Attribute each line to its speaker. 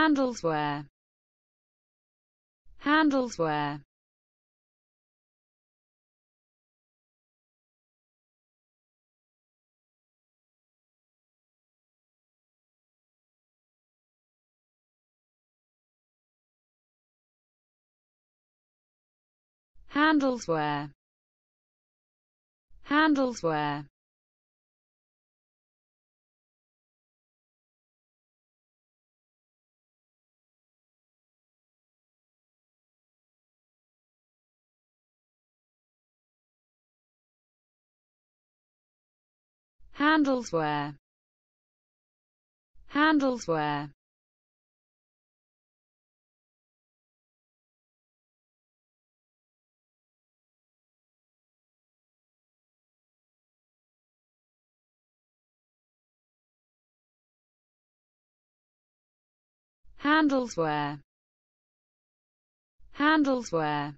Speaker 1: handles where handles where handles where handles where handles where handles where handles where handles where